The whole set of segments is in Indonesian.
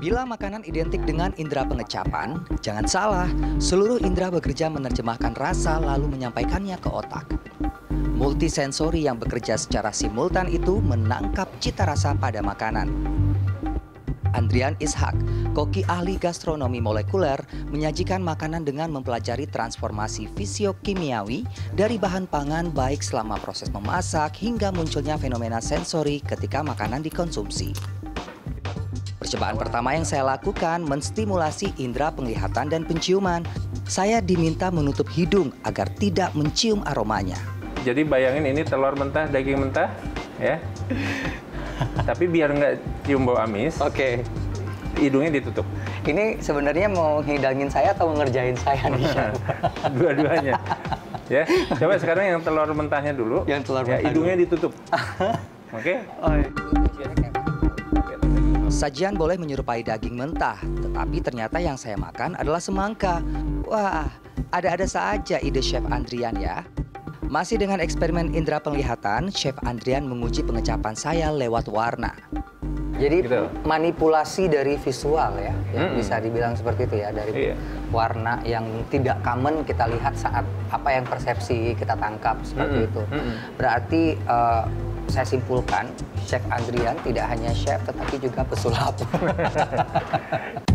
Bila makanan identik dengan indera pengecapan, jangan salah, seluruh indera bekerja menerjemahkan rasa lalu menyampaikannya ke otak. Multisensori yang bekerja secara simultan itu menangkap cita rasa pada makanan. Andrian Ishak, koki ahli gastronomi molekuler, menyajikan makanan dengan mempelajari transformasi fisiokimiawi dari bahan pangan baik selama proses memasak hingga munculnya fenomena sensori ketika makanan dikonsumsi. Percobaan pertama yang saya lakukan menstimulasi indera penglihatan dan penciuman. Saya diminta menutup hidung agar tidak mencium aromanya. Jadi bayangin ini telur mentah, daging mentah, ya. Tapi biar nggak cium bau amis, Oke. hidungnya ditutup. Ini sebenarnya mau ngidangin saya atau ngerjain saya nih, Chef? Dua-duanya. Ya, coba sekarang yang telur mentahnya dulu. Yang telur ya, mentah hidungnya ditutup. Oke? Oh, iya. Sajian boleh menyerupai daging mentah, tetapi ternyata yang saya makan adalah semangka. Wah, ada-ada saja ide Chef Andrian ya. Masih dengan eksperimen indera penglihatan, Chef Andrian menguji pengecapan saya lewat warna. Jadi Gitu. manipulasi dari visual ya, yang Mm-mm. bisa dibilang seperti itu ya dari Iya. warna yang tidak common kita lihat saat apa yang persepsi kita tangkap seperti Mm-mm. itu. Mm-mm. Berarti eh, saya simpulkan Chef Andrian tidak hanya chef tetapi juga pesulap.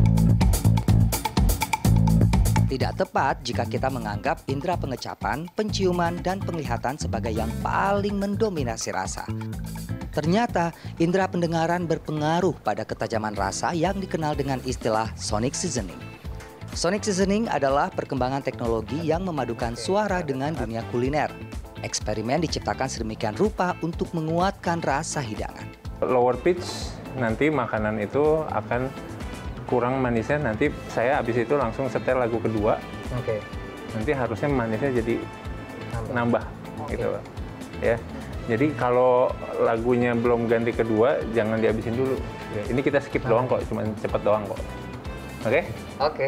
tepat jika kita menganggap indera pengecapan, penciuman, dan penglihatan sebagai yang paling mendominasi rasa. Ternyata, indera pendengaran berpengaruh pada ketajaman rasa yang dikenal dengan istilah sonic seasoning. Sonic seasoning adalah perkembangan teknologi yang memadukan suara dengan dunia kuliner. Eksperimen diciptakan sedemikian rupa untuk menguatkan rasa hidangan. Lower pitch nanti makanan itu akan kurang manisnya. Nanti saya habis itu langsung setel lagu kedua. Oke. Nanti harusnya manisnya jadi nambah Oke. gitu loh. Ya. Jadi kalau lagunya belum ganti kedua, jangan dihabisin dulu. Ya, ini kita skip doang kok, cuma cepet doang kok. Oke? Oke.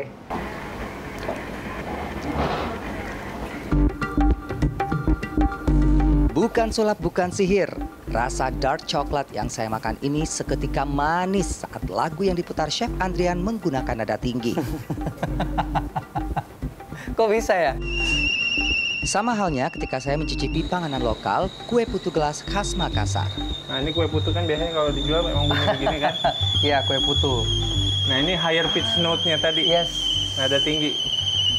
Bukan sulap, bukan sihir. Rasa dark coklat yang saya makan ini seketika manis saat lagu yang diputar Chef Andrian menggunakan nada tinggi. Kok bisa ya? Sama halnya ketika saya mencicipi panganan lokal, kue putu gelas khas Makassar. Nah ini kue putu kan biasanya kalau dijual memang begini-begini kan. Iya, kue putu. Nah ini higher pitch note-nya tadi. Yes. Nada tinggi.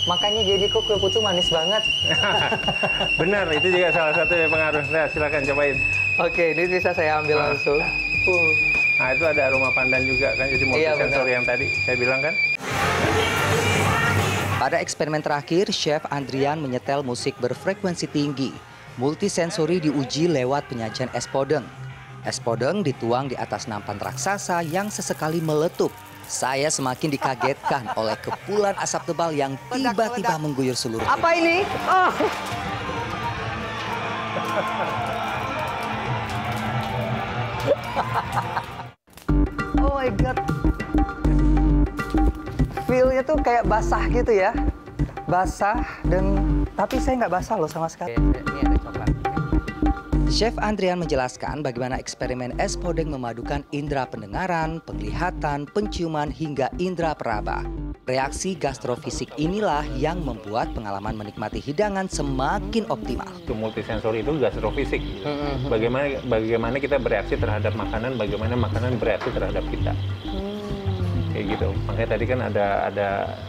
Makanya jadi kok kue putu manis banget. Benar, itu juga salah satu yang pengaruh. Nah, silakan cobain. Oke, ini bisa saya ambil langsung. Uh. Nah, itu ada aroma pandan juga kan, jadi Iya, multisensor benar. yang tadi saya bilang kan. Pada eksperimen terakhir, Chef Andrian menyetel musik berfrekuensi tinggi. Multisensori diuji lewat penyajian es podeng. Es podeng dituang di atas nampan raksasa yang sesekali meletup. Saya semakin dikagetkan oleh kepulan asap tebal yang tiba-tiba mengguyur seluruh Apa ini? Oh, Oh my god. Feel-nya tuh kayak basah gitu ya. Basah dan tapi saya nggak basah loh sama sekali. Ini ada coklat. Chef Andrian menjelaskan bagaimana eksperimen es podeng memadukan indera pendengaran, penglihatan, penciuman hingga indera peraba. Reaksi gastrofisik inilah yang membuat pengalaman menikmati hidangan semakin optimal. Itu multisensori itu gastrofisik. Bagaimana bagaimana kita bereaksi terhadap makanan, bagaimana makanan bereaksi terhadap kita. Kayak gitu. Makanya tadi kan ada ada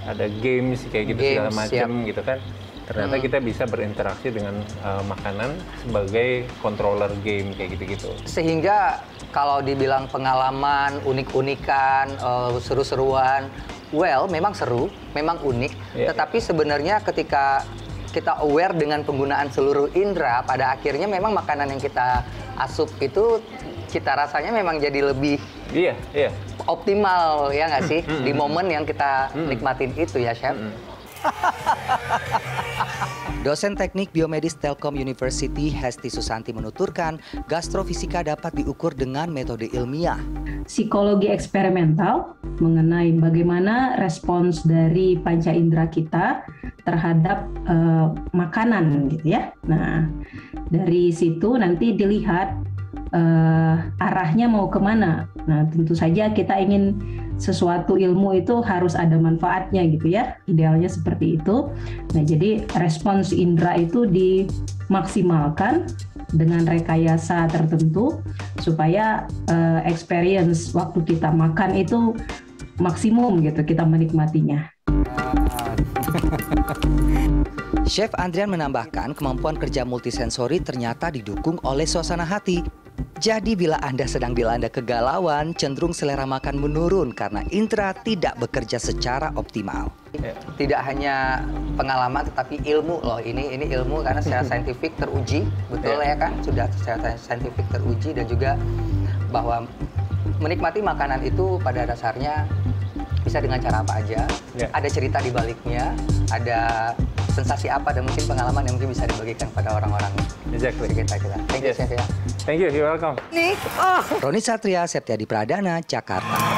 ada games kayak gitu segala Games, macam gitu kan. Ternyata kita bisa berinteraksi dengan uh, makanan sebagai controller game kayak gitu-gitu. Sehingga kalau dibilang pengalaman, unik-unikan, eh, seru-seruan, well memang seru, memang unik. Iya. Tetapi sebenarnya ketika kita aware dengan penggunaan seluruh indera, pada akhirnya memang makanan yang kita asup itu cita rasanya memang jadi lebih Iya, iya. optimal ya nggak sih Mm-mm. di momen yang kita Mm-mm. nikmatin itu ya chef. Mm-mm. Dosen teknik biomedis Telkom University Hesti Susanti menuturkan gastrofisika dapat diukur dengan metode ilmiah. psikologi eksperimental mengenai bagaimana respons dari panca indera kita terhadap eh, makanan gitu ya. Nah, dari situ nanti dilihat uh, arahnya mau ke mana. Nah, tentu saja kita ingin sesuatu ilmu itu harus ada manfaatnya gitu ya. Idealnya seperti itu. Nah, jadi respons indera itu dimaksimalkan dengan rekayasa tertentu supaya uh, experience waktu kita makan itu maksimum gitu kita menikmatinya. Chef Andrian menambahkan kemampuan kerja multisensori ternyata didukung oleh suasana hati. Jadi bila Anda sedang dilanda kegalauan, cenderung selera makan menurun karena intra tidak bekerja secara optimal. Ya. Tidak hanya pengalaman tetapi ilmu loh. Ini ini ilmu karena secara saintifik teruji, betul ya. ya kan? Sudah secara saintifik teruji dan juga bahwa menikmati makanan itu pada dasarnya bisa dengan cara apa aja. Yeah. Ada cerita di baliknya, ada sensasi apa dan mungkin pengalaman yang mungkin bisa dibagikan pada orang-orang exactly. kita. Thank you, yes. Chef ya. Thank you, you're welcome. Nih, oh. Roni Satria, Septiadi Pradana, Jakarta.